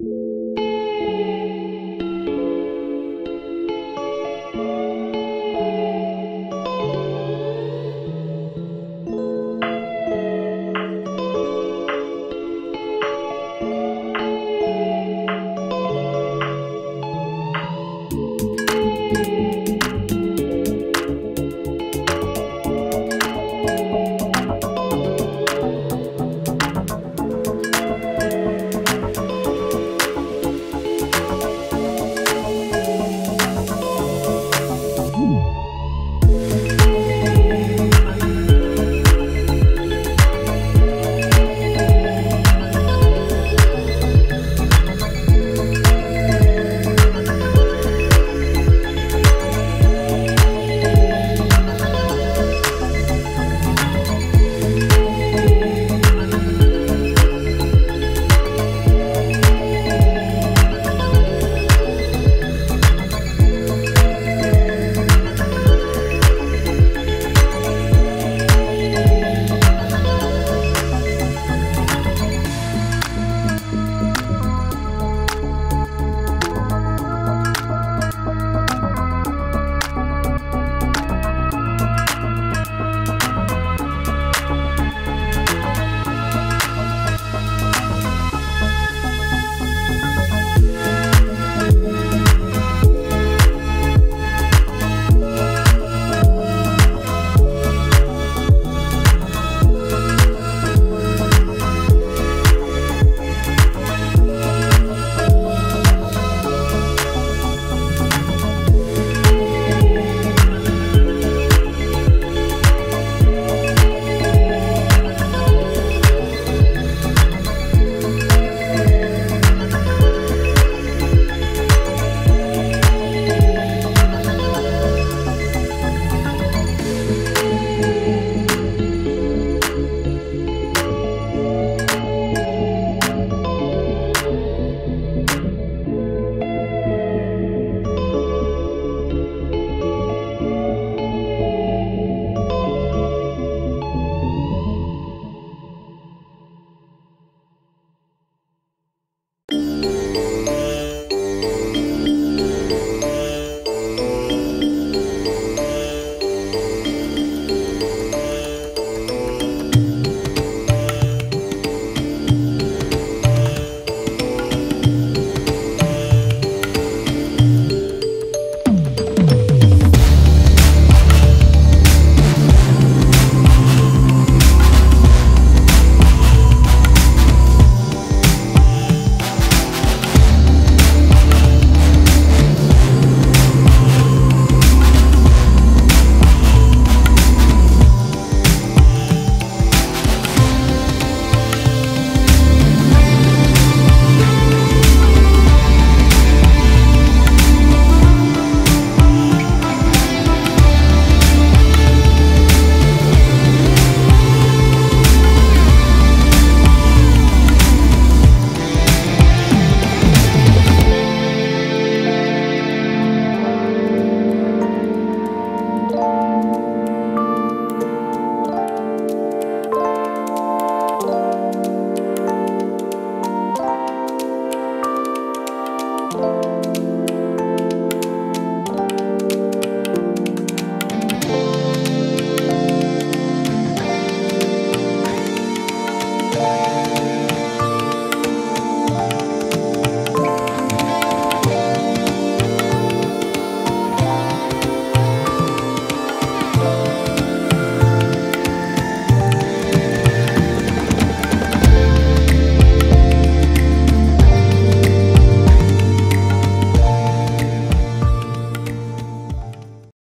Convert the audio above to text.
you